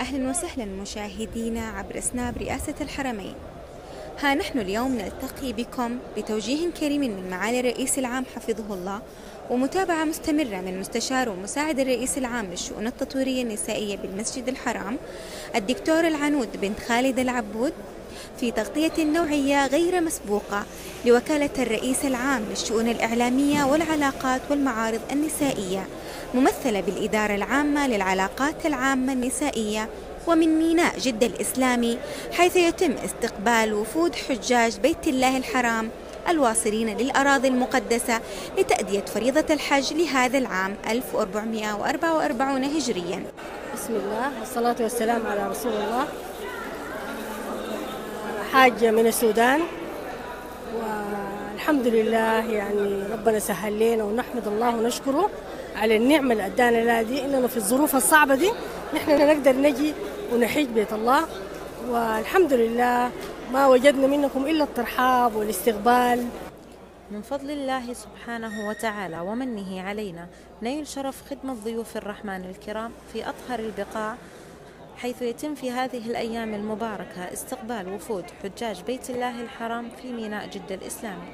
أهلا وسهلا مشاهدينا عبر سناب رئاسة الحرمين. ها نحن اليوم نلتقي بكم بتوجيه كريم من معالي الرئيس العام حفظه الله ومتابعة مستمرة من مستشار ومساعد الرئيس العام للشؤون التطويرية النسائية بالمسجد الحرام الدكتور العنود بنت خالد العبود في تغطية نوعية غير مسبوقة لوكالة الرئيس العام للشؤون الإعلامية والعلاقات والمعارض النسائية ممثلة بالإدارة العامة للعلاقات العامة النسائية ومن ميناء جدة الإسلامي حيث يتم استقبال وفود حجاج بيت الله الحرام الواصلين للأراضي المقدسة لتأدية فريضة الحج لهذا العام 1444 هجريا. بسم الله والصلاة والسلام على رسول الله. حاجة من السودان. والحمد لله يعني ربنا سهل لنا ونحمد الله ونشكره على النعمة اللي أدانا دي. إننا في الظروف الصعبة دي نحن نقدر نجي ونحج بيت الله. والحمد لله ما وجدنا منكم إلا الترحاب والاستقبال. من فضل الله سبحانه وتعالى ومنه علينا نيل شرف خدمة ضيوف الرحمن الكرام في أطهر البقاع حيث يتم في هذه الأيام المباركة استقبال وفود حجاج بيت الله الحرام في ميناء جدة الإسلامي.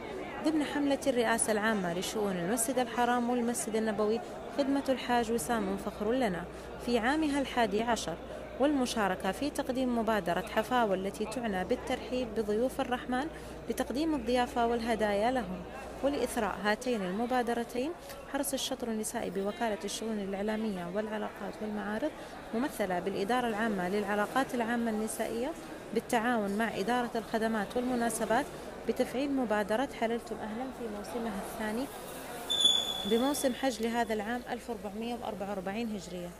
ضمن حملة الرئاسة العامة لشؤون المسجد الحرام والمسجد النبوي خدمة الحاج وسام فخر لنا في عامها الحادي عشر. والمشاركة في تقديم مبادرة حفاوة التي تعنى بالترحيب بضيوف الرحمن لتقديم الضيافة والهدايا لهم. ولإثراء هاتين المبادرتين حرص الشطر النسائي بوكالة الشؤون الإعلامية والعلاقات والمعارض ممثلة بالإدارة العامة للعلاقات العامة النسائية بالتعاون مع إدارة الخدمات والمناسبات بتفعيل مبادرة حللتم أهلا في موسمها الثاني بموسم حج لهذا العام 1444 هجرية.